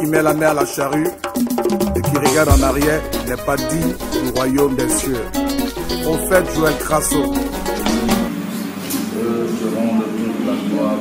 qui met la main à la charrue et qui regarde en arrière n'est pas dit du royaume des cieux. Prophète Joël Crasso. Gloire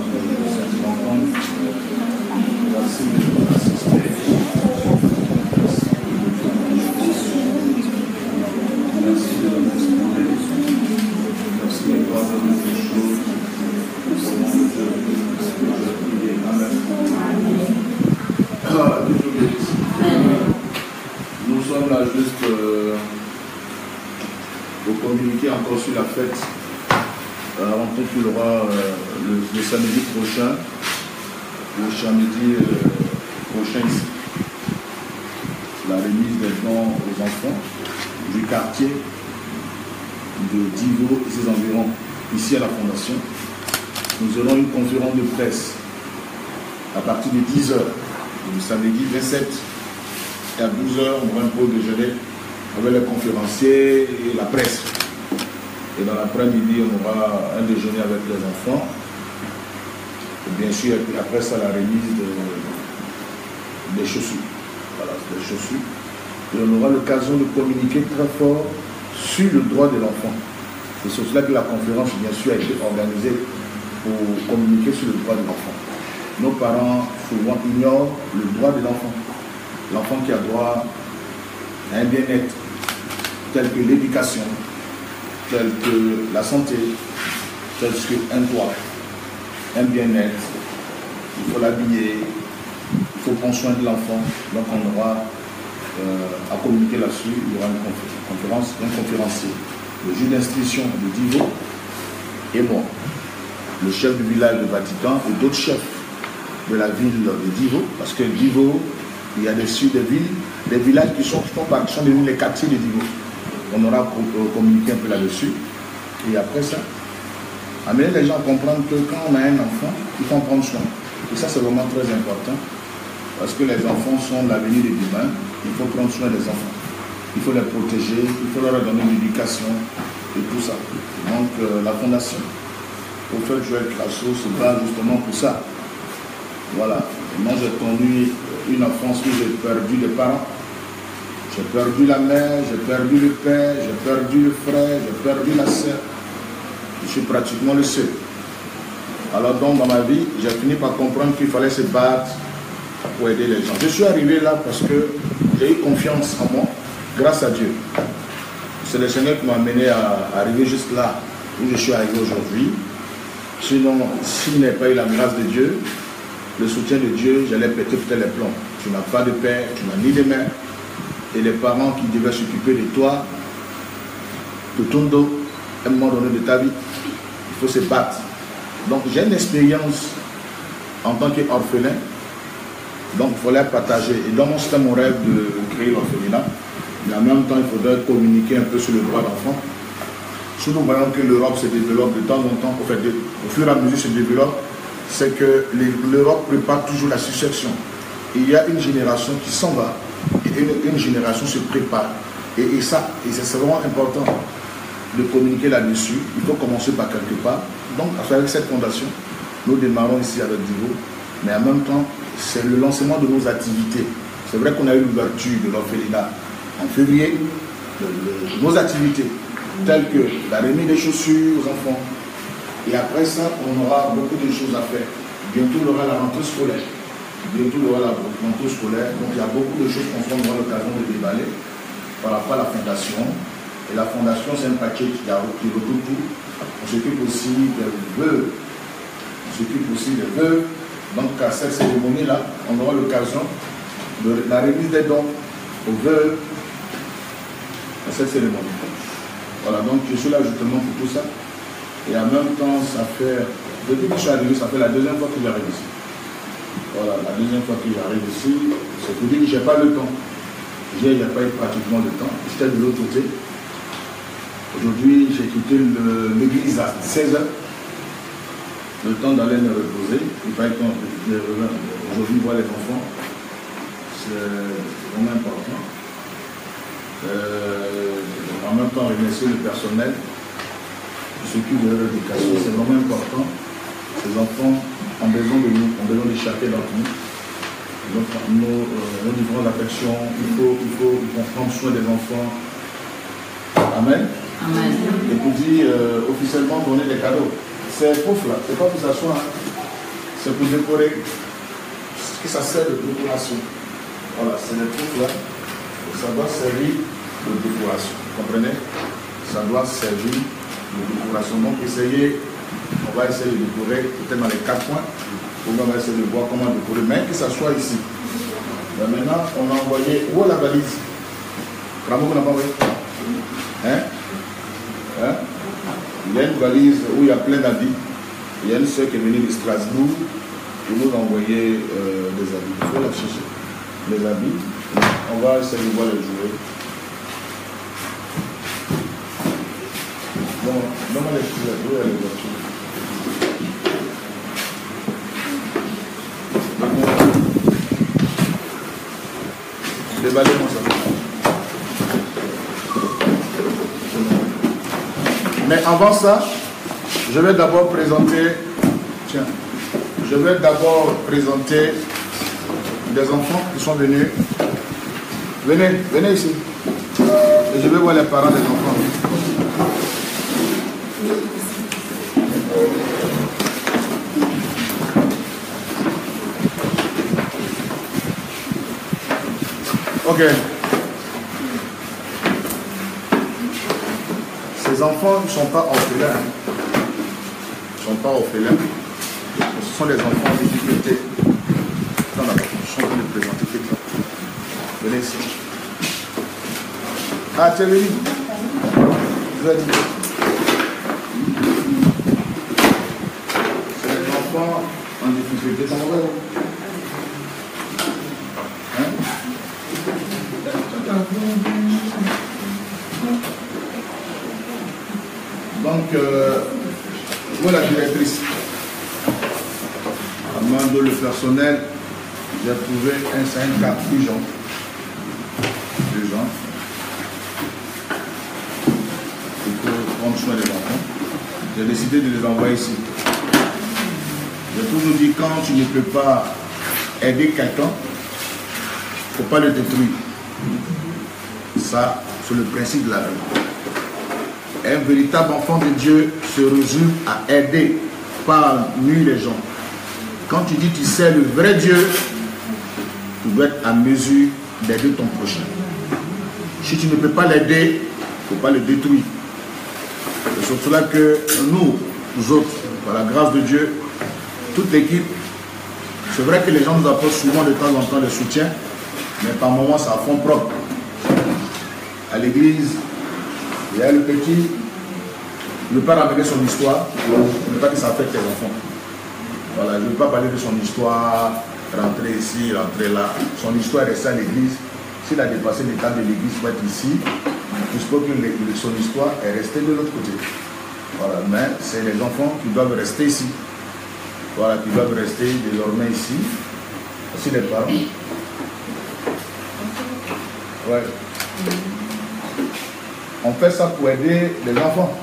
sommes là juste euh, pour communiquer encore sur la fête. Euh, y aura euh, le, le samedi prochain, le samedi euh, prochain ici, la remise des dons aux enfants du quartier de Divo et ses environs, ici à la Fondation. Nous aurons une conférence de presse à partir de 10h du samedi 27 et à 12h, on aura un pause déjeuner avec les conférenciers et la presse. Et dans l'après-midi, on aura un déjeuner avec les enfants. Et bien sûr, et après ça, la remise de- des chaussures. Voilà, des chaussures. Et on aura l'occasion de communiquer très fort sur le droit de l'enfant. C'est sur cela que la conférence, bien sûr, a été organisée pour communiquer sur le droit de l'enfant. Nos parents, souvent, ignorent le droit de l'enfant. L'enfant qui a droit à un bien-être, tel que l'éducation, tel que la santé, tel qu'un toit, un bien-être. Il faut l'habiller, il faut prendre soin de l'enfant. Donc on aura euh, à communiquer là-dessus. Il y aura une confé- conférence, un conférencier, le juge d'instruction de Divo et moi, le chef du village de Vatican et d'autres chefs de la ville de Divo, parce que Divo, il y a dessus des villes, des villages qui sont, qui sont devenus les quartiers de Divo. On aura euh, communiqué un peu là-dessus. Et après ça, amener les gens à comprendre que quand on a un enfant, il faut en prendre soin. Et ça, c'est vraiment très important. Parce que les enfants sont l'avenir de demain. Il faut prendre soin des enfants. Il faut les protéger, il faut leur donner une éducation et tout ça. Donc, euh, la fondation, au fait, Joël Crasso se bat justement pour ça. Voilà. Moi, j'ai connu une enfance où j'ai perdu des parents. J'ai perdu la mère, j'ai perdu le père, j'ai perdu le frère, j'ai perdu la sœur. Je suis pratiquement le seul. Alors donc dans ma vie, j'ai fini par comprendre qu'il fallait se battre pour aider les gens. Je suis arrivé là parce que j'ai eu confiance en moi, grâce à Dieu. C'est le Seigneur qui m'a amené à arriver juste là où je suis arrivé aujourd'hui. Sinon, s'il n'avait pas eu la grâce de Dieu, le soutien de Dieu, j'allais péter peut-être les plombs. Tu n'as pas de père, tu n'as ni de mère. Et les parents qui devaient s'occuper de toi, de ton dos, à un moment donné de ta vie, il faut se battre. Donc j'ai une expérience en tant qu'orphelin. Donc il fallait partager. Et donc c'était mon rêve de créer l'orphelinat. Mais en même temps, il faudrait communiquer un peu sur le droit d'enfant. Surtout voyons que l'Europe se développe de temps en temps, au fur et à mesure se développe, c'est que l'Europe prépare toujours la succession. Il y a une génération qui s'en va et une, génération se prépare. Et, ça, c'est vraiment important de communiquer là-dessus. Il faut commencer par quelque part. Donc, avec cette fondation, nous démarrons ici avec Divo, mais en même temps, c'est le lancement de nos activités. C'est vrai qu'on a eu l'ouverture de l'orphelinat en février, nos activités, telles que la remise des chaussures aux enfants. Et après ça, on aura beaucoup de choses à faire. Bientôt, on aura la rentrée scolaire. Bientôt, on aura la rentrée scolaire. Donc, il y a beaucoup de choses qu'on aura l'occasion de déballer par rapport à la fondation. Et la fondation, c'est un paquet qui, a- qui regroupe tout. On s'occupe aussi des vœux. On s'occupe aussi des vœux. Donc, à cette cérémonie-là, on aura l'occasion de la remise des dons aux vœux à cette cérémonie. Voilà, donc je suis là justement pour tout ça. Et en même temps, ça fait, depuis que je suis arrivé, ça fait la deuxième fois que j'arrive ici. Voilà, la deuxième fois que j'arrive ici, c'est pour dire que je n'ai pas le temps. Hier, il n'y a pas eu pratiquement de temps. J'étais de l'autre côté. Aujourd'hui, j'ai quitté le- l'église à 16h. Le temps d'aller me reposer. Il fallait qu'on aujourd'hui voir les enfants. C'est vraiment important. Euh, en même temps, remercier le personnel s'occupe de leur éducation. C'est vraiment important. Ces enfants ont besoin de nous, ont besoin de chacun d'entre nous. nous, euh, nous livrons l'affection, il faut, il faut qu'on prenne soin des enfants. Amen. Amen. Et pour dire euh, officiellement donner des cadeaux. C'est pouf là, c'est pas pour s'asseoir, c'est pour décorer. Que ça sert de décoration. Voilà, c'est les poufs là. Ça doit servir de décoration. Vous comprenez? Ça doit servir décoration. Donc essayez, on va essayer de décorer peut-être dans les quatre coins. On va essayer de voir comment décorer, mais que ça soit ici. Maintenant, on a envoyé. Où est la valise? Ramon, on n'a pas envoyé Hein? Hein? Il y a une valise où il y a plein d'habits. Il y a une soeur qui est venue de Strasbourg pour nous envoyer euh, des habits. Il faut la chercher. Les habits. On va essayer de voir les jouer. Bon, donne-moi les petits habits, où est les voitures Déballez-moi ça. Mais avant ça, je vais d'abord présenter. Tiens, je vais d'abord présenter des enfants qui sont venus. Venez, venez ici. Et je vais voir les parents des enfants. Ces enfants ne sont pas orphelins. Ils ne sont pas orphelins. Ce sont des enfants en difficulté. Je suis en train de présenter. Venez ici. Ah, tu es venu Vous êtes C'est des enfants en difficulté. Ça va Hein Donc, euh, moi la directrice, à main de le personnel, j'ai trouvé un 5 cas urgent. Urgent. Il faut prendre soin des enfants. J'ai décidé de les envoyer ici. J'ai toujours dit quand tu ne peux pas aider quelqu'un, il ne faut pas le détruire. Ça, c'est le principe de la vie. Un véritable enfant de Dieu se résume à aider, nuire les gens. Quand tu dis tu sais le vrai Dieu, tu dois être à mesure d'aider ton prochain. Si tu ne peux pas l'aider, il ne faut pas le détruire. C'est sur cela que nous, nous autres, par la grâce de Dieu, toute l'équipe, c'est vrai que les gens nous apportent souvent de temps en temps le soutien, mais par moments, c'est à fond propre. À l'église, il y a le petit, ne pas ramener son histoire, ne pas que ça affecte les enfants. Voilà, je ne veux pas parler de son histoire, rentrer ici, rentrer là. Son histoire est à l'église. S'il a dépassé l'état de l'église, va être ici. Suppose que le- son histoire est restée de l'autre côté. Voilà, mais c'est les enfants qui doivent rester ici. Voilà, qui doivent rester désormais ici. Aussi les parents. Ouais. On fait ça pour aider les enfants.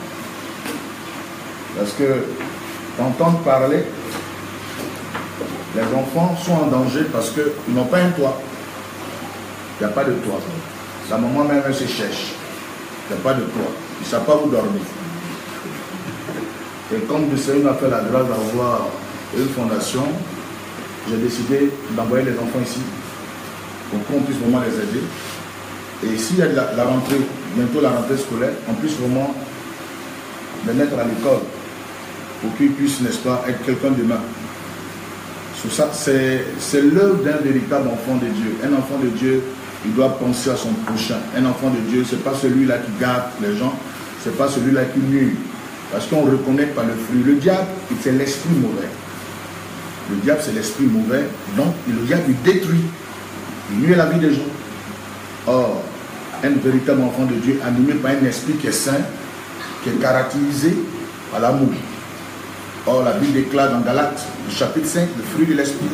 Parce que d'entendre parler, les enfants sont en danger parce qu'ils n'ont pas un toit. Il n'y a pas de toit. La maman même elle se cherche. Il n'y a pas de toit. Ils ne savent pas où dormir. Et comme le Seigneur m'a fait la grâce d'avoir une fondation, j'ai décidé d'envoyer les enfants ici pour qu'on puisse vraiment les aider. Et s'il y a la, la rentrée, bientôt la rentrée scolaire, on puisse vraiment les mettre à l'école pour qu'ils puissent, n'est-ce pas, être quelqu'un demain. Ça, c'est c'est l'œuvre d'un véritable enfant de Dieu. Un enfant de Dieu, il doit penser à son prochain. Un enfant de Dieu, ce n'est pas celui-là qui garde les gens, ce n'est pas celui-là qui nuit. Parce qu'on reconnaît par le fruit. Le diable, c'est l'esprit mauvais. Le diable, c'est l'esprit mauvais. Donc, le diable, il détruit. Il nuit à la vie des gens. Or, un véritable enfant de Dieu, animé par un esprit qui est saint, qui est caractérisé par l'amour. Or, la Bible déclare dans Galates, le chapitre 5, le fruit de l'esprit,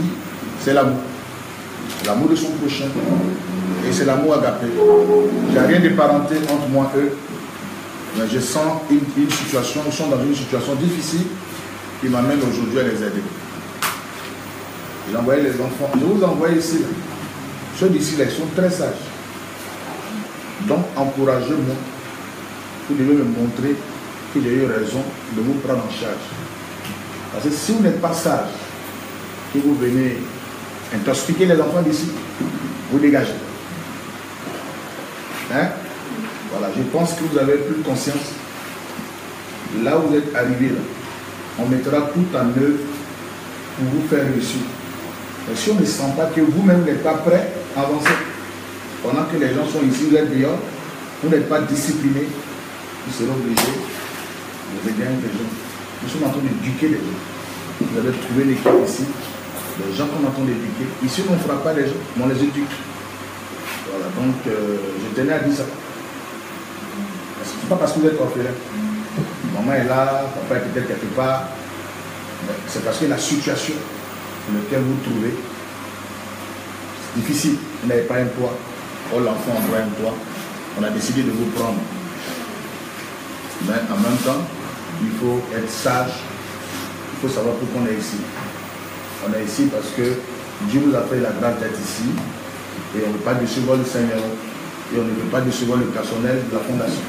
c'est l'amour. L'amour de son prochain. Et c'est l'amour agapé. Il a rien de parenté entre moi et eux. Mais je sens une, une situation, ils sont dans une situation difficile qui m'amène aujourd'hui à les aider. J'ai envoyé les enfants. Je vous envoie ici. Ceux d'ici, ils sont très sages. Donc, encouragez-moi. Vous devez me montrer que j'ai eu raison de vous prendre en charge. Parce que si vous n'êtes pas sage, que vous venez intoxiquer les enfants d'ici, vous dégagez. Hein? Voilà, je pense que vous avez plus conscience. Là où vous êtes arrivé, là, on mettra tout en œuvre pour vous faire réussir. Mais si on ne sent pas que vous-même n'êtes pas prêt à avancer, pendant que les gens sont ici, vous êtes dehors, vous n'êtes pas discipliné, vous serez obligés de aider les gens. Nous sommes en train d'éduquer les gens. Vous avez trouvé l'équipe ici, les gens qu'on entend éduquer. Ici, on ne fera pas les gens, mais on les éduque. Voilà, donc euh, je tenais à dire ça. Ce n'est pas parce que vous êtes orphelin. Maman est là, papa est peut-être quelque part. C'est parce que la situation dans laquelle vous vous trouvez, c'est difficile. Vous n'avez pas un toit. Oh, l'enfant a un toit. On a décidé de vous prendre. Mais en même temps, il faut être sage. Il faut savoir pourquoi on est ici. On est ici parce que Dieu vous a fait la grâce d'être ici. Et on ne veut pas décevoir le Seigneur. Et on ne veut pas décevoir le personnel de la fondation.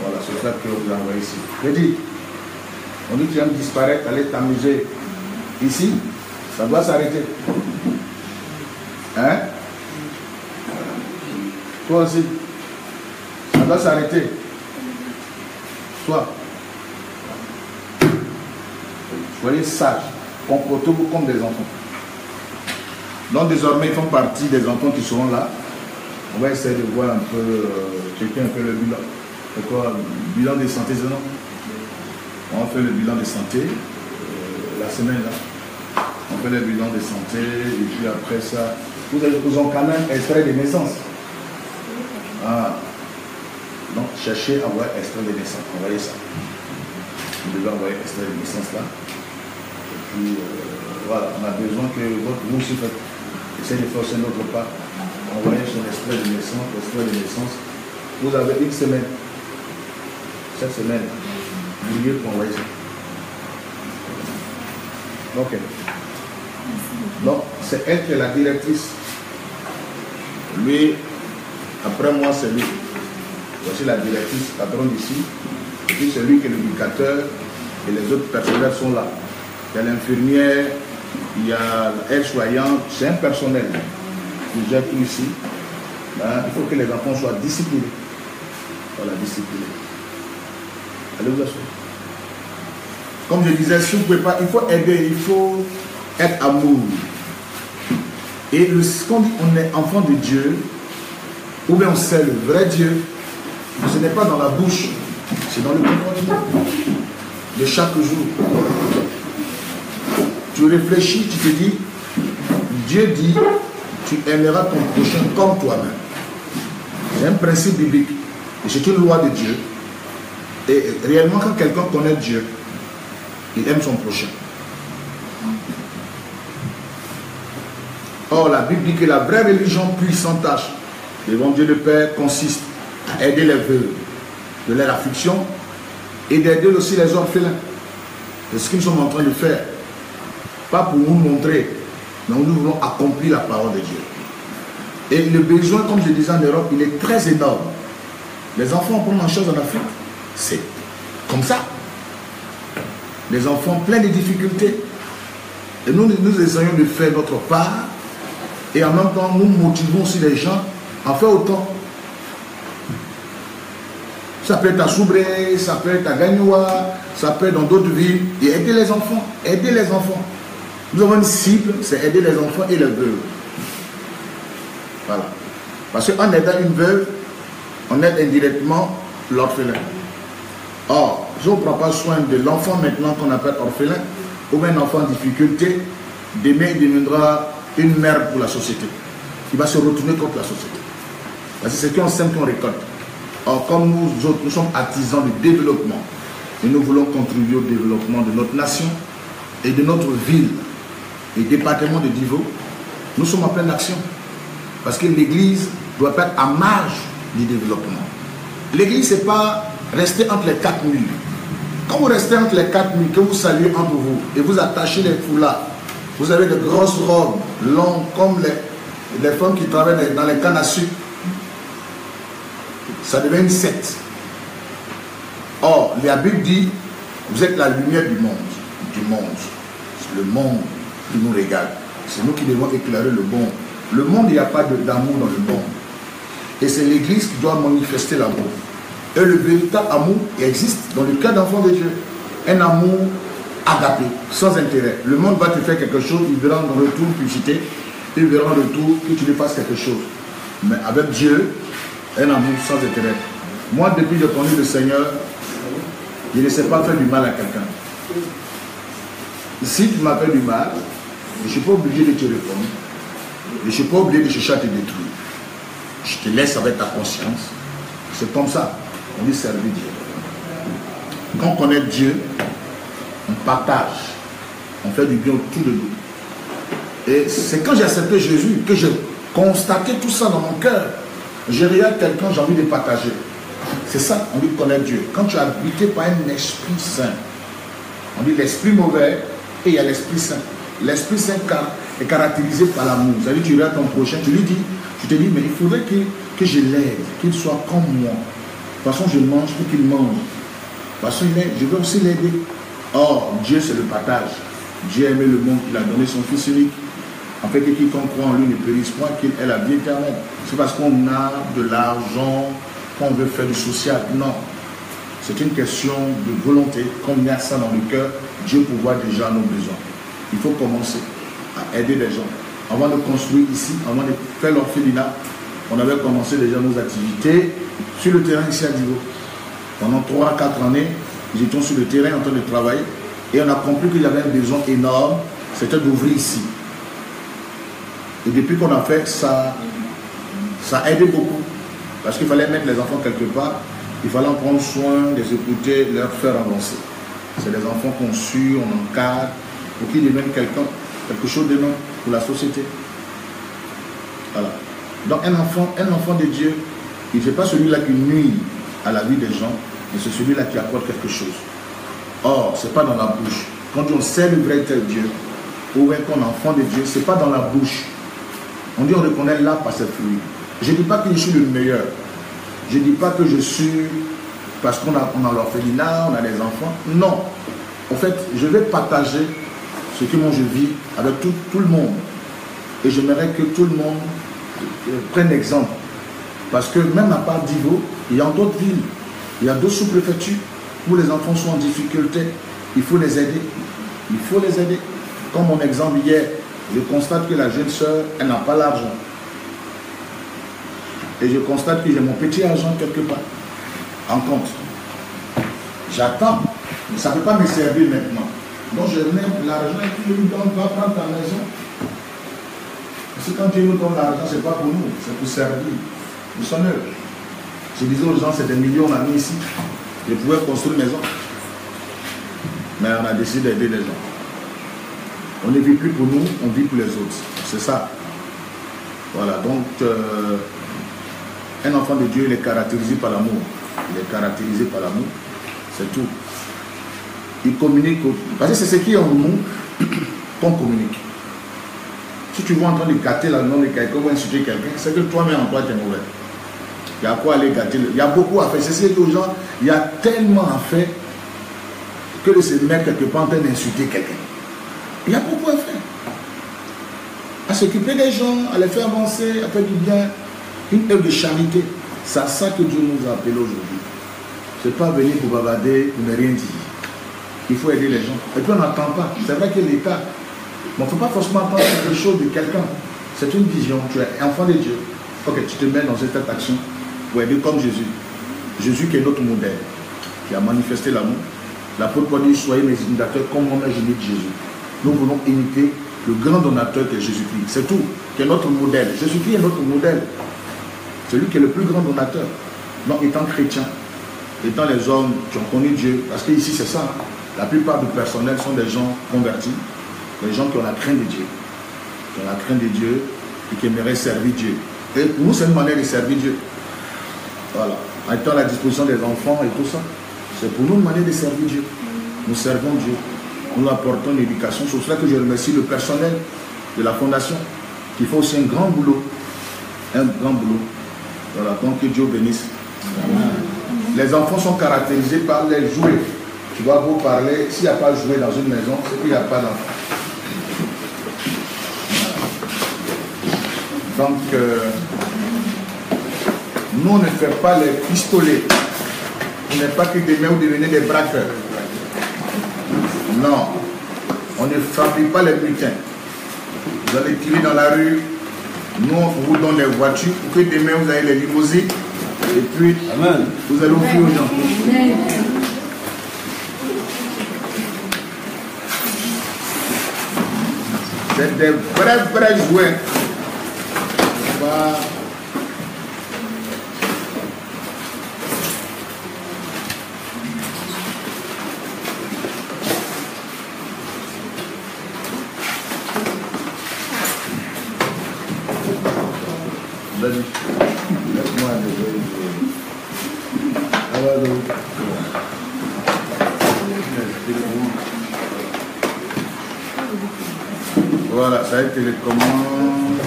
Voilà, c'est ça que vous envoyez ici. Je dis, on dit que tu viens disparaître, aller t'amuser ici, ça doit s'arrêter. Hein? Toi aussi, ça doit s'arrêter. Toi, soyez sages, comportez-vous comme des enfants. Donc désormais, ils font partie des enfants qui seront là. On va essayer de voir un peu, euh, checker un peu le bilan. C'est quoi Bilan de santé, non? On fait le bilan de santé la semaine là. On fait le bilan de santé et puis après ça, vous avez vous quand même extrait de naissance. Ah. Donc cherchez à avoir extrait de naissance. Envoyez ça. Vous devez envoyer extrait de naissance là. Euh, voilà, on a besoin que votre, vous aussi faites. De forcer notre part. Envoyez son extrait de naissance, extrait de naissance. Vous avez une semaine cette semaine, vous mieux pour envoyer. Ok. Donc, c'est elle qui est la directrice. Lui, après moi, c'est lui. Voici la directrice, patron d'ici. Et puis c'est lui qui est l'éducateur et les autres personnels sont là. Il y a l'infirmière, il y a l'aide-soignante, c'est un personnel qui gère tout ici. Ben, il faut que les enfants soient disciplinés. Voilà, disciplinés. Allez vous asseoir. Comme je disais, si vous pouvez pas, il faut aider, il faut être amour. Et le, quand on est enfant de Dieu, ou bien on sait le vrai Dieu, ce n'est pas dans la bouche, c'est dans le comportement de chaque jour. Tu réfléchis, tu te dis, Dieu dit, tu aimeras ton prochain comme toi-même. C'est un principe biblique. C'est une loi de Dieu. Et réellement, quand quelqu'un connaît Dieu, il aime son prochain. Or, la Bible dit que la vraie religion puissante devant Dieu le Père consiste à aider les veuves de leur affliction et d'aider aussi les orphelins. C'est ce nous sommes en train de faire. Pas pour nous montrer, mais nous voulons accomplir la parole de Dieu. Et le besoin, comme je disais en Europe, il est très énorme. Les enfants prennent en chose en Afrique. C'est comme ça. Les enfants pleins de difficultés. Et nous, nous essayons de faire notre part. Et en même temps, nous motivons aussi les gens à faire autant. Ça peut être à Soubré, ça peut être à Gagnoua, ça peut être dans d'autres villes. Et aider les enfants. Aider les enfants. Nous avons une cible, c'est aider les enfants et les veuves. Voilà. Parce qu'en aidant une veuve, on aide indirectement l'orphelin. Or, si on ne prend pas soin de l'enfant maintenant qu'on appelle orphelin, ou un enfant en difficulté, demain il deviendra une mère pour la société. Il va se retourner contre la société. Parce que c'est qu'on sème qu'on récolte. Or, comme nous autres, nous sommes artisans de développement, et nous voulons contribuer au développement de notre nation et de notre ville et département de Divo, nous sommes en pleine action. Parce que l'Église doit être à marge du développement. L'Église, ce n'est pas rester entre les quatre murs. Quand vous restez entre les quatre murs, que vous saluez entre vous et vous attachez les foulards Vous avez de grosses robes, longues, comme les, les femmes qui travaillent dans les cannes à sucre. Ça devient une secte. Or, la Bible dit, vous êtes la lumière du monde. Du monde. C'est le monde qui nous regarde. C'est nous qui devons éclairer le monde. Le monde, il n'y a pas d'amour dans le monde. Et c'est l'Église qui doit manifester l'amour. Et le véritable amour existe dans le cas d'enfant de Dieu. Un amour agapé, sans intérêt. Le monde va te faire quelque chose, il verra en retour publicité, il verra en retour que tu lui fasses quelque chose. Mais avec Dieu, un amour sans intérêt. Moi, depuis je connais le Seigneur, je ne sais pas faire du mal à quelqu'un. Si tu m'as fait du mal, je ne suis pas obligé de te répondre. Je ne suis pas obligé de chercher à te détruire. Je te laisse avec ta conscience. C'est comme ça. On dit servir Dieu. Quand on connaît Dieu, on partage. On fait du bien autour de nous. Et c'est quand j'ai accepté Jésus que j'ai constaté tout ça dans mon cœur. J'ai regarde quelqu'un, j'ai envie de partager. C'est ça, on dit connaître Dieu. Quand tu es habité par un esprit saint, on dit l'esprit mauvais et il y a l'esprit saint. L'esprit saint est caractérisé par l'amour. Savez, tu regardes ton prochain, tu lui dis, tu te dis, mais il faudrait que, que je l'aide, qu'il soit comme moi. De toute façon, je mange pour qu'il mange. De toute façon, je veux aussi l'aider. Or, Dieu, c'est le partage. Dieu a aimé le monde, il a donné son Fils unique. En fait, que quiconque croit en lui ne périsse point, qu'il ait la vie éternelle. C'est parce qu'on a de l'argent, qu'on veut faire du social. Non. C'est une question de volonté. A ça dans le cœur, Dieu pourvoit déjà nos besoins. Il faut commencer à aider les gens. Avant de construire ici, avant de faire l'orphelinat, on avait commencé déjà nos activités sur le terrain ici à Divo. Pendant 3 4 années, nous étions sur le terrain en train de travailler et on a compris qu'il y avait un besoin énorme, c'était d'ouvrir ici. Et depuis qu'on a fait, ça, ça a aidé beaucoup. Parce qu'il fallait mettre les enfants quelque part, il fallait en prendre soin, les écouter, leur faire avancer. C'est des enfants conçus, on encadre, pour qu'ils deviennent quelqu'un, quelque chose de demain pour la société. Voilà. Donc un enfant, un enfant de Dieu, il n'est pas celui-là qui nuit à la vie des gens, mais c'est celui-là qui apporte quelque chose. Or, ce n'est pas dans la bouche. Quand on sait le vrai tel Dieu, ou qu'on enfant de Dieu, ce n'est pas dans la bouche. On dit on reconnaît là par ses fruits. Je ne dis pas que je suis le meilleur. Je ne dis pas que je suis parce qu'on a, on a l'orphelinat, on a des enfants. Non. En fait, je vais partager ce que moi je vis avec tout, tout le monde. Et j'aimerais que tout le monde prenne exemple. Parce que même à part d'Ivo, il y a d'autres villes, il y a d'autres sous-préfectures où les enfants sont en difficulté. Il faut les aider. Il faut les aider. Comme mon exemple hier, je constate que la jeune soeur, elle n'a pas l'argent. Et je constate que j'ai mon petit argent quelque part en compte. J'attends, mais ça ne peut pas me servir maintenant. Donc je mets l'argent et je lui donne, va prendre ta maison. Parce que quand Dieu nous donne l'argent, ce n'est pas pour nous, c'est pour servir. Nous sommes heureux. Je disais aux gens, c'est des millions on a mis ici. Je pouvais construire une maison. Mais on a décidé d'aider les gens. On ne vit plus pour nous, on vit pour les autres. C'est ça. Voilà, donc euh, un enfant de Dieu, il est caractérisé par l'amour. Il est caractérisé par l'amour. C'est tout. Il communique. Parce que c'est ce qui est en nous qu'on communique. Si tu vois en train de gâter la nom de quelqu'un ou insulter quelqu'un, c'est que toi-même en toi tu es mauvais. Il y a quoi aller gâter Il y a beaucoup à faire. C'est ce que les gens, il y a tellement à faire que de se mettre quelque part en train d'insulter quelqu'un. Il y a beaucoup à faire. À s'occuper des gens, à les faire avancer, à faire du bien. Une œuvre de charité. C'est à ça que Dieu nous a appelés aujourd'hui. Ce n'est pas venir pour bavarder, pour ne rien dire. Il faut aider les gens. Et puis on n'attend pas. C'est vrai que l'État. Mais il ne faut pas forcément attendre quelque chose de quelqu'un. C'est une vision. Tu es enfant de Dieu. Ok, tu te mets dans cette action pour aider comme Jésus. Jésus qui est notre modèle, qui a manifesté l'amour. L'apôtre Paul dit Soyez mes imitateurs comme moi j'imite Jésus. Nous voulons imiter le grand donateur qui est Jésus-Christ. C'est tout, qui est notre modèle. Jésus-Christ est notre modèle. C'est lui qui est le plus grand donateur. Donc, étant chrétien, étant les hommes qui ont connu Dieu, parce que ici c'est ça, hein. La plupart du personnel sont des gens convertis, des gens qui ont la crainte de Dieu, qui ont la crainte de Dieu et qui aimeraient servir Dieu. Et pour nous, c'est une manière de servir Dieu. Voilà. En étant à la disposition des enfants et tout ça, c'est pour nous une manière de servir Dieu. Nous servons Dieu. nous apportons une éducation. C'est pour cela que je remercie le personnel de la fondation qui fait aussi un grand boulot. Un grand boulot. Voilà, donc que Dieu bénisse. Les enfants sont caractérisés par les jouets. Tu vas vous parler, s'il n'y a pas de jouets dans une maison, c'est qu'il n'y a pas d'enfant. Donc, euh, nous, on ne fait pas les pistolets. On n'est pas que demain vous devenez des braqueurs. Non. On ne fabrique pas les bulletins. Vous allez tirer dans la rue. Nous, on vous donne les voitures pour que demain vous ayez les limousines. Et puis, vous allez ouvrir aux gens. C'est des vrais, vrais jouets. Pas- Vas-y. Laisse-moi le jouet. Ah ouais, donc. Voilà, ça a été les commandes.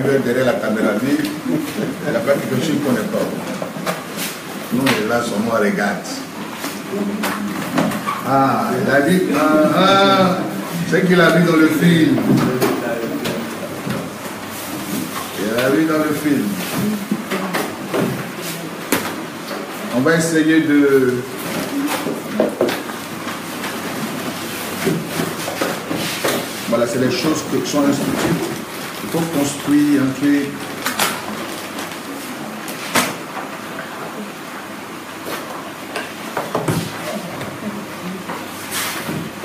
Derrière la caméra. Lui, il a pas quelque chose qu'on ne connaît pas. Nous, là, mot regarde. Ah, il a dit, ah, ah, c'est qu'il a vu dans le film? Il a vu dans le film. On va essayer de. Voilà, c'est les choses qui sont instituées. Il faut construire un truc.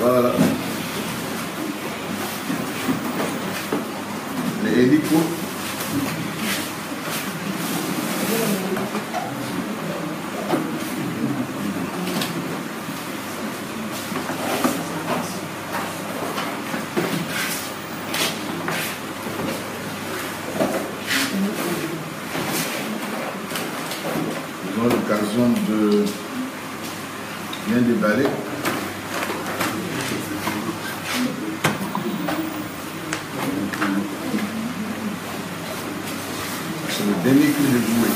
Voilà. Les hélicos. Ils ont l'occasion de bien déballer. C'est le dernier cri de jouer.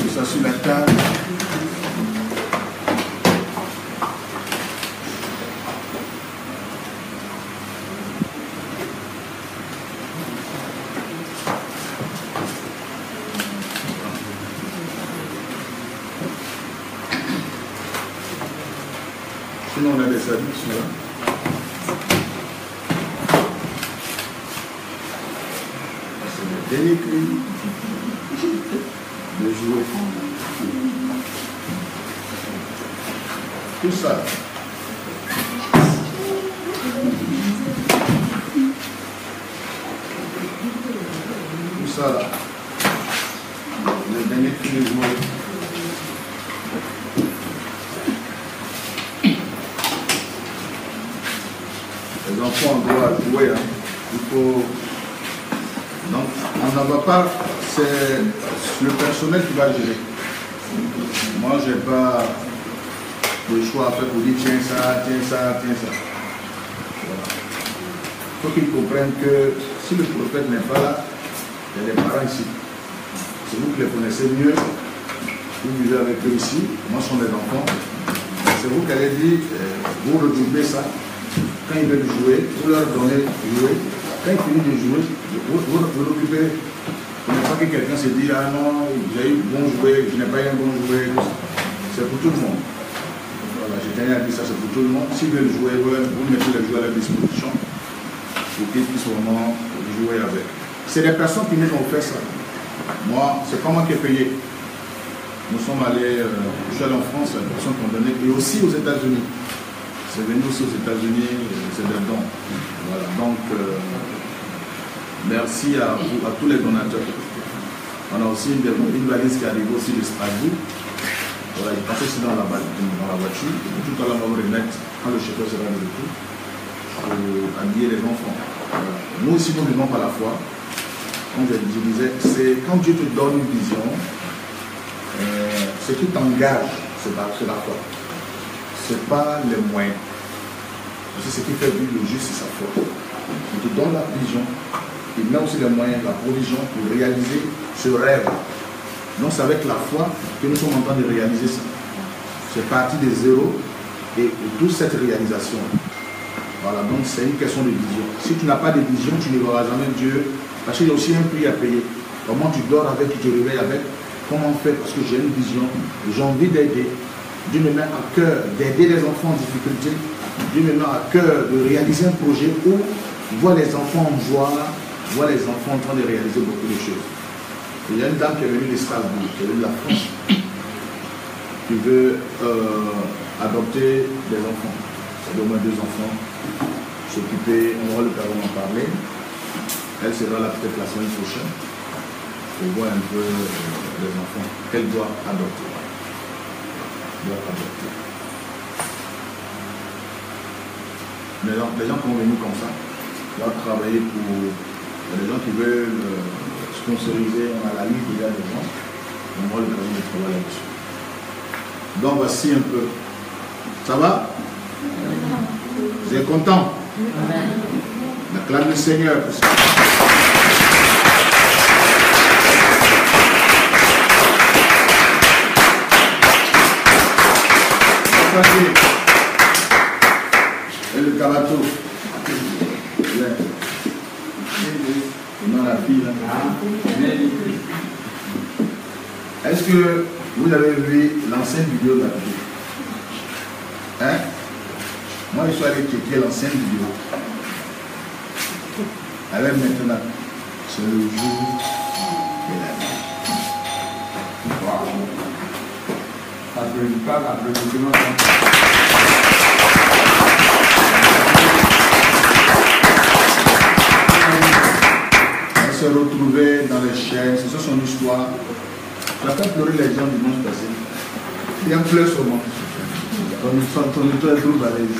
Tout ça sur la table. Sinon, on a des services là. C'est le dernier cri de jouer. Tout ça. Tout ça là. Le dernier cri de jouer. Les enfants doivent jouer. hein. Il faut. Donc, on n'en va pas. C'est le qui va gérer. Moi, je n'ai pas le choix à faire pour dire tiens ça, tiens ça, tiens ça. Il faut qu'ils comprennent que si le prophète n'est pas là, il y a des parents ici. C'est vous qui les connaissez mieux. Vous vivez avec eux ici. Moi, sont les enfants. C'est vous qui allez dire, euh, vous redoublez ça. Quand ils veulent jouer, vous leur donnez jouer. Quand ils finissent de jouer, vous, vous, vous. Que quelqu'un se dit, ah non, j'ai eu bon jouet, je n'ai pas eu un bon jouet. C'est pour tout le monde. Voilà, je tenais à ça, c'est pour tout le monde. S'ils veulent jouer, vous, mettez les joueurs à leur disposition pour qu'ils puissent vraiment jouer avec. C'est les personnes qui nous ont fait ça. Moi, c'est pas moi qui ai payé. Nous sommes allés, euh, je suis allé en France, les personnes qui ont donné, et aussi aux États-Unis. C'est venu aussi aux États-Unis, c'est des dons. Voilà, donc, euh, merci à, à tous les donateurs. On a aussi une, une valise qui arrive aussi de Strasbourg. Voilà, passais aussi dans la, dans la voiture. Tout à l'heure, on va remettre, quand le chauffeur sera de retour, pour habiller les enfants. Nous aussi, nous vivons par la foi. Comme je disais, c'est quand Dieu te donne une vision, euh, ce qui t'engage, c'est la, la foi. Ce n'est pas les moyens. C'est ce qui fait vivre le juste, c'est sa foi. Il te donne la vision, il met aussi les moyens, la provision pour réaliser ce rêve. Donc c'est avec la foi que nous sommes en train de réaliser ça. C'est parti de zéro et toute cette réalisation. Voilà, donc c'est une question de vision. Si tu n'as pas de vision, tu ne verras jamais Dieu. Parce qu'il y a aussi un prix à payer. Comment tu dors avec, tu te réveilles avec, comment faire Parce que j'ai une vision, j'ai envie d'aider. Dieu me met à cœur d'aider les enfants en difficulté. Dieu me met à cœur de réaliser un projet où voit les enfants en joie, voit les enfants en train de réaliser beaucoup de choses. il y a une dame qui est venue de Strasbourg, qui est venue de la France, qui veut euh, adopter des enfants. C'est au moins deux enfants. S'occuper, on aura le temps d'en parler. Elle sera là peut-être la semaine prochaine pour voir un peu euh, les enfants qu'elle doit adopter. Doit adopter. Gens, les gens qui sont venus comme ça, doivent travailler pour les gens qui veulent euh, sponsoriser, on a la liste déjà des gens, on aura temps de travailler là-dessus. Donc voici un peu. Ça va? Vous êtes content Acclame le Seigneur. pour ça. Et le. Est-ce que vous avez vu l'ancienne vidéo de Hein? Moi, je suis allé checker l'ancienne vidéo. Alors maintenant, c'est le jour la vie. Wow. S'est retrouvée dans les chaînes, c'est son histoire. As fait pleurer les gens dimanche passé. Il y a un pleur sur moi. Ton histoire, est trop balèze.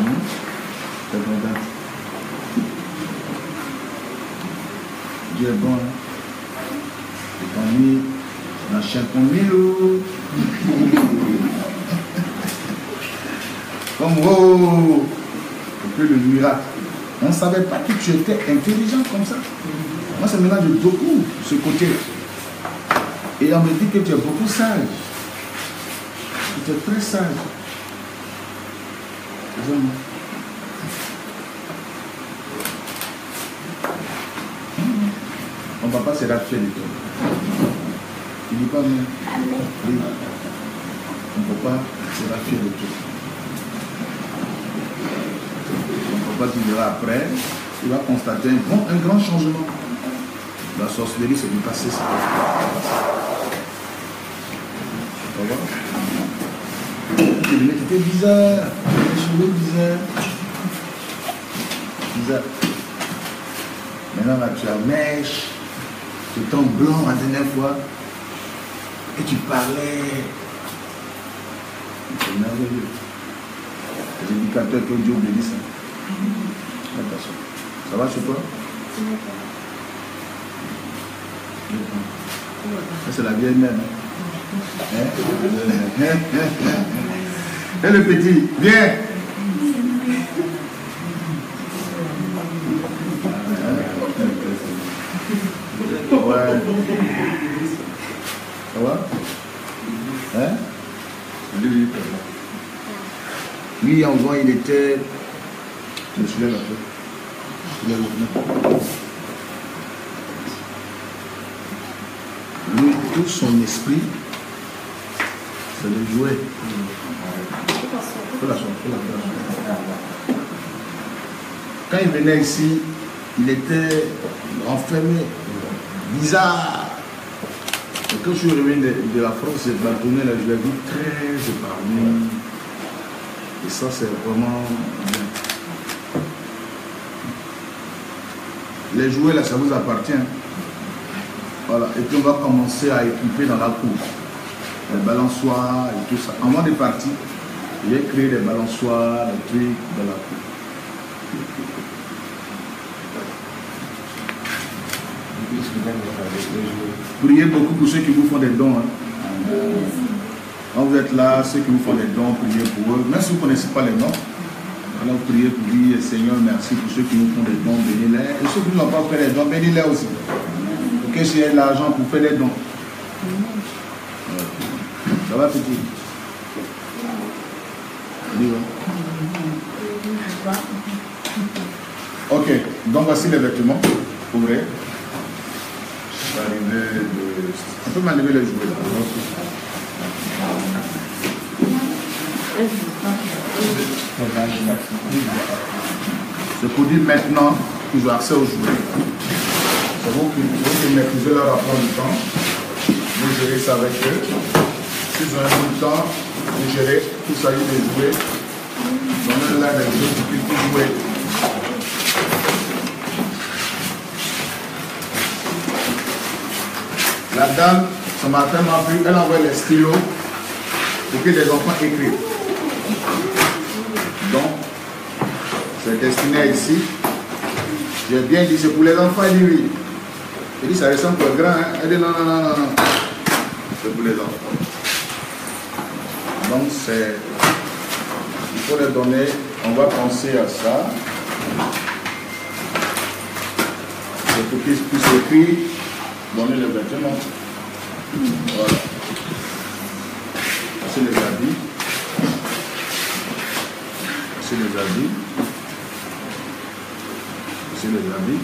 Hum? T'es content? Dieu est bon. Hein? Et mis dans chaîne mille. Comme oh, un peu le miracle. On ne savait pas que tu étais intelligent comme ça. Moi, ça me mélange beaucoup ce côté. Et on me dit que tu es beaucoup sage. Tu es très sage. Vraiment. Mon papa sera fier de toi. Il dit pas. Oui. Mon papa sera fier de toi. Tu après, il va constater un grand, changement. La sorcellerie, c'est du passé. c'est Tu était bizarre. Les cheveux bizarres. Bizarre. Maintenant, là, tu as mèche. Tu es blanc la dernière fois. Et tu parlais. C'est merveilleux. Les éducateurs que Dieu bénisse. Hein. Ça va chez toi c'est la vieille mère. hein. Hein? Et le petit, viens. Ça va? Hein? Lui, en voit, il était. Je me souviens un peu. Il est revenu. Lui, tout c'est le jouet. La la. Quand il venait ici, il était enfermé, bizarre. Et quand je suis revenu de, la France, j'ai bâtonné là, je l'ai vu très épargné. Et ça, c'est vraiment. Les jouets, là, ça vous appartient. Voilà. Et puis on va commencer à équiper dans la cour. Les balançoires et tout ça. Avant de partir, j'ai créé des balançoires, des trucs dans la cour. Priez beaucoup pour ceux qui vous font des dons. hein. Quand vous êtes là, ceux qui vous font des dons, priez pour eux. Même si vous ne connaissez pas les noms, alors priez pour dire Seigneur, merci pour ceux qui nous font des dons, bénis-les. Et ceux qui n'ont pas fait des dons, bénis-les aussi. Que j'ai l'argent pour faire des dons. Ça va, petit. Ok, donc voici les vêtements. Ouvrez. Je vais. On peut m'enlever les jouets là. C'est pour dire maintenant qu'ils ont accès aux jouets. Vous qui, vous maîtrisez leur rapport du temps. Vous gérez ça avec eux. Ont un peu de temps, vous gérez tout ça, des jouets. Donnez-leur des jouets pour qu'ils jouer. La dame, ce matin m'a vu, elle envoie les stylos pour que les enfants écrivent. Donc, c'est destiné ici. J'ai bien dit, c'est pour les enfants, elle Elle dit, ça ressemble au grand. hein. Elle dit, non, non, non, non, non. C'est pour les. Donc, c'est. Il faut les donner. On va penser à ça. C'est pour qu'ils puissent écrire, donner le vêtement. Voilà. C'est les habits. C'est les habits. C'est les habits.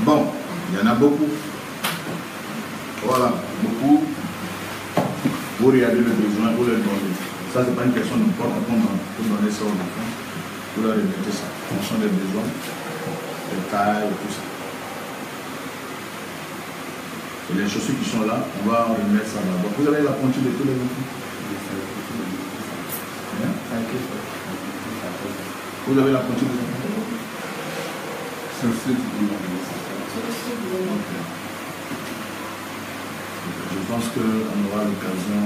Bon, il y en a beaucoup. Voilà, beaucoup. Vous regardez le besoin, vous le donnez. Ça, ce n'est pas une question de porte à Vous donnez ça aux enfants, vous leur remettez ça en fonction des besoins, des tailles et tout ça. Et les chaussures qui sont là, on va remettre ça là-bas. Vous avez la pointure de tous les enfants Hein? Vous avez la pointure des enfants Je pense qu'on aura l'occasion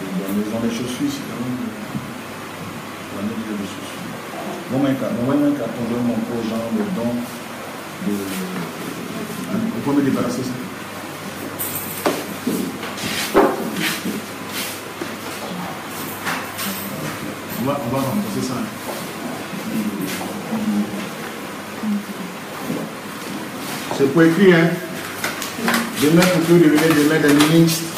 de donner dans les chaussures, c'est quand même. On va donner des chaussures. Carton, je vais montrer aux gens le don de. On peut me débarrasser ça. On va, on va rembourser ça. C'est pour écrire, hein. Demain, vous deveniez demain des. Voilà.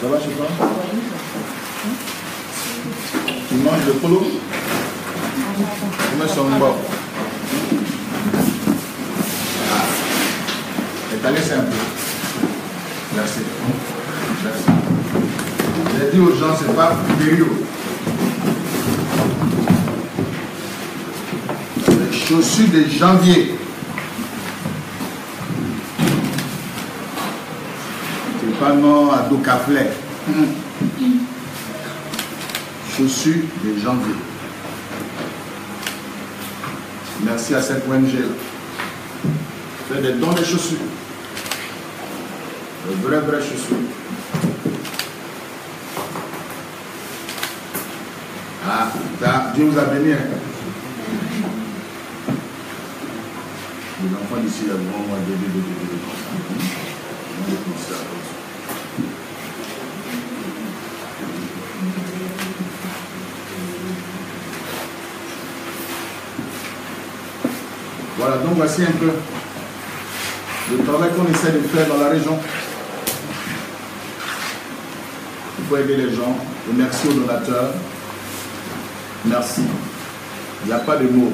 Ça va chez toi Tu manges le polo un bord. Ah. Étalez ça un peu. Merci. Merci. J'ai dit aux gens, c'est pas. Les chaussures de janvier. Non à dos caflet. Chaussures de janvier. Merci à cette ONG là. Fait des dons de chaussures. De vraies, vraies chaussures. Ah, ça, Dieu vous a béni. hein. Les enfants d'ici, là, voir des bébés, des bébés comme ça. On va les pousser à l'autre. Voilà, donc voici un peu le travail qu'on essaie de faire dans la région. Il faut aider les gens. Et merci aux donateurs. Merci. Il n'y a pas de mots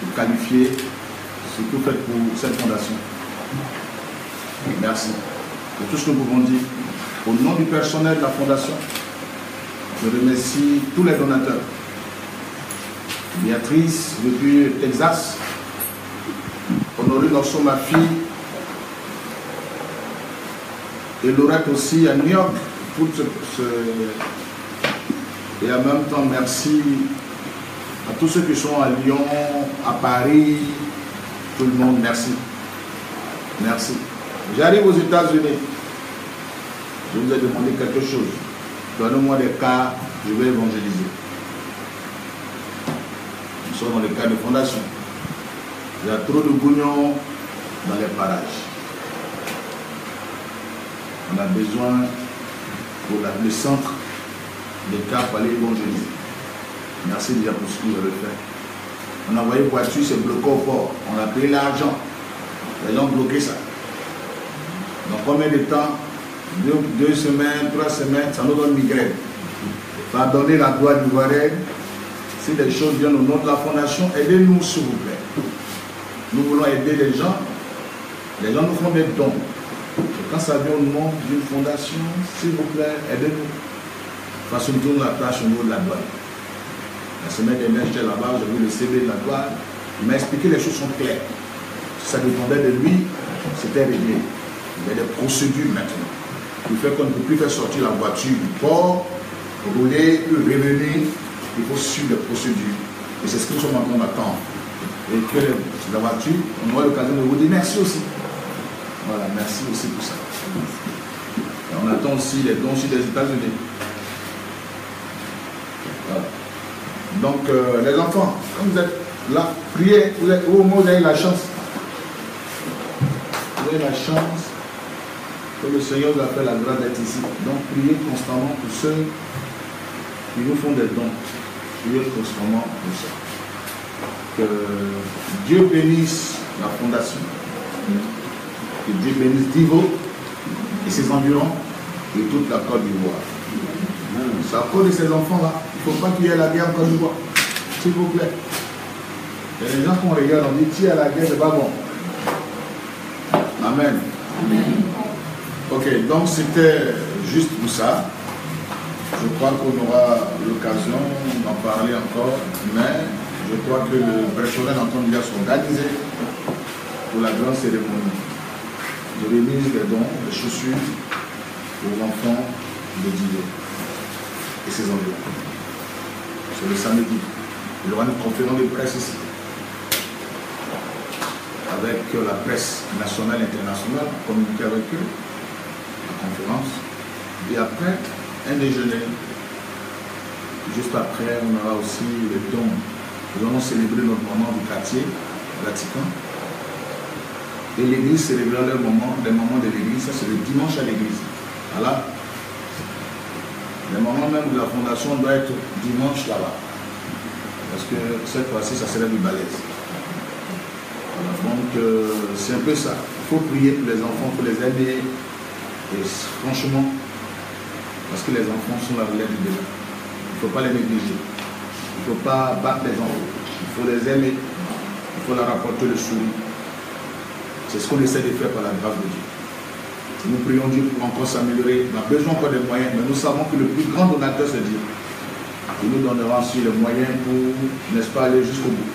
pour qualifier ce que vous faites pour cette fondation. Merci pour tout ce que vous pouvons dire. Au nom du personnel de la fondation, je remercie tous les donateurs. Béatrice depuis Texas, Honoré Norson, ma fille, et Laurette aussi à New York pour ce, Et en même temps, merci à tous ceux qui sont à Lyon, à Paris, tout le monde, merci. Merci. J'arrive aux États-Unis. Je vous ai demandé quelque chose. Donnez-moi des cas, je vais évangéliser. Nous sommes dans le cas de fondation. Il y a trop de bouillons dans les parages. On a besoin pour le centre des cas aller évangéliser. Merci déjà pour ce que vous avez fait. On a envoyé voiture, c'est bloqué au port. On a payé l'argent. Gens ont bloqué ça. Dans combien de temps? Deux, semaines, trois semaines, ça nous donne migraine. Pardonnez la droite ivoirienne. Si les choses viennent au nom de la fondation, aidez-nous s'il vous plaît. Nous voulons aider les gens. Les gens nous font des dons. Quand ça vient au nom d'une fondation, s'il vous plaît, aidez-nous. Facilitons la tâche au niveau de la douane. La semaine dernière, j'étais là-bas, j'ai vu le CV de la douane. Il m'a expliqué les choses sont claires. Si ça dépendait de lui, c'était réglé. Il y a des procédures maintenant. Il fait qu'on ne peut plus faire sortir la voiture du port, rouler, revenir. Il faut suivre les procédures. Et c'est ce que nous sommes en train d'attendre. Et que la voiture, on aura l'occasion de vous dire merci aussi. Voilà, merci aussi pour ça. On attend aussi les dons aussi des États-Unis. Donc, euh, les enfants, quand vous êtes là, priez, vous au moins vous avez la chance. Vous avez la chance que le Seigneur vous a fait la grâce d'être ici. Donc, priez constamment pour ceux qui nous font des dons. Priez constamment pour ça. Que Dieu bénisse la fondation. Que Dieu bénisse Divo et ses environs et toute la Côte d'Ivoire. C'est à cause de ces enfants-là. Il ne faut pas qu'il y ait la guerre en Côte d'Ivoire. S'il vous plaît. Il y a des gens qu'on regarde, on dit, à la guerre, c'est pas bon. Amen. Ok, donc c'était juste pour ça. Je crois qu'on aura l'occasion d'en parler encore, mais je crois que le en train de s'organiser pour la grande cérémonie de remise des dons, des chaussures aux enfants de Dieu et ses environs. C'est le samedi. Il y aura une conférence de presse ici avec la presse nationale et internationale, communiquer avec eux, la conférence. Et après, un déjeuner. Juste après, on aura aussi les dons. Nous allons célébrer notre moment du quartier, Vatican. Et l'église célébrera leur moment, les moments de l'église, ça c'est le dimanche à l'église. Voilà. Les moments même de la fondation doit être dimanche là-bas. Parce que cette fois-ci, ça serait du balèze. Donc, euh, c'est un peu ça. Il faut prier pour les enfants, pour les aider. Et franchement, parce que les enfants sont la relève du demain. Il ne faut pas les négliger. Il ne faut pas battre les enfants. Il faut les aimer. Il faut leur apporter le sourire. C'est ce qu'on essaie de faire par la grâce de Dieu. Nous prions Dieu pour encore s'améliorer. On a besoin encore des moyens, mais nous savons que le plus grand donateur, c'est Dieu. Il nous donnera aussi les moyens pour, n'est-ce pas, aller jusqu'au bout.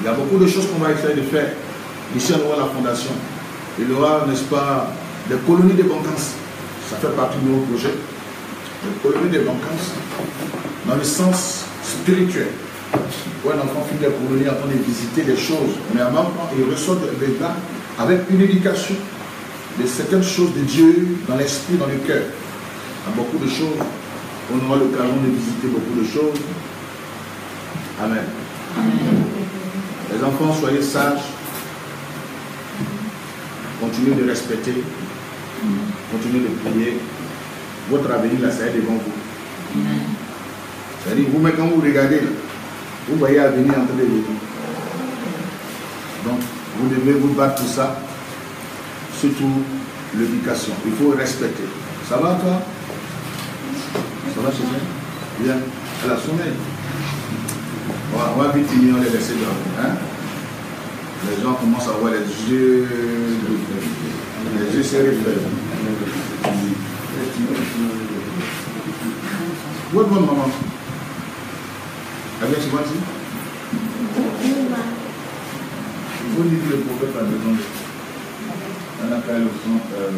Il y a beaucoup de choses qu'on va essayer de faire. Ici, aura la fondation. Il aura, n'est-ce pas, des colonies de vacances. Ça fait partie de nos projets. Des colonies de vacances, dans le sens spirituel. Où un enfant des colonies en train de visiter des choses, mais en même temps, il ressort de là avec une éducation de certaines choses de Dieu dans l'esprit, dans le cœur. Beaucoup de choses. On aura l'occasion de visiter beaucoup de choses. Amen. Les enfants, soyez sages. Continuez de respecter. Continuez de prier. Votre avenir, là, ça est devant vous. C'est-à-dire, vous, mais quand vous regardez, vous voyez l'avenir en train de venir. Donc, vous devez vous battre pour ça. Surtout l'éducation. Il faut respecter. Ça va, toi Ça va, chez Bien. Elle a sommeil. On va, vite finir, on les laisser dormir. Hein? Les gens commencent à avoir les yeux, les. Où est votre maman Elle vient souvent ici Vous dites que le prophète a besoin de. Elle a fait le centre, euh,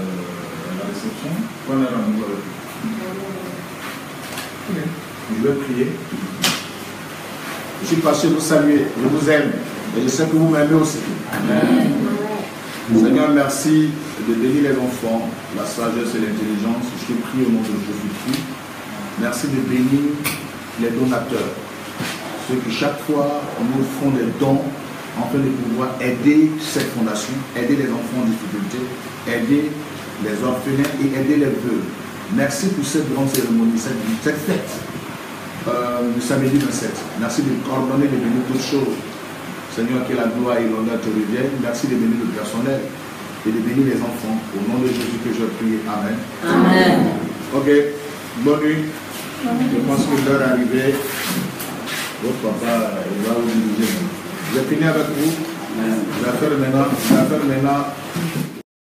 la réception. Elle a rendez-vous avec vous. Je vais prier. Je suis passé vous saluer. Je vous aime. Et je sais que vous m'aimez aussi. Seigneur, merci de bénir les enfants, la sagesse et l'intelligence. Je te prie au nom de Jésus-Christ. Merci de bénir les donateurs. Ceux qui chaque fois nous font des dons afin de pouvoir aider cette fondation, aider les enfants en difficulté, aider les orphelins et aider les veuves. Merci pour cette grande cérémonie, cette, cette fête euh, du samedi 27. Merci de coordonner, de bénir toutes choses. Seigneur, que la gloire et l'honneur te reviennent. Merci de bénir le personnel et de bénir les enfants. Au nom de Jésus que je prie. Amen. Amen. Ok, bonne nuit. Je pense que l'heure est arrivée. Votre papa il va vous diriger. Je vais finir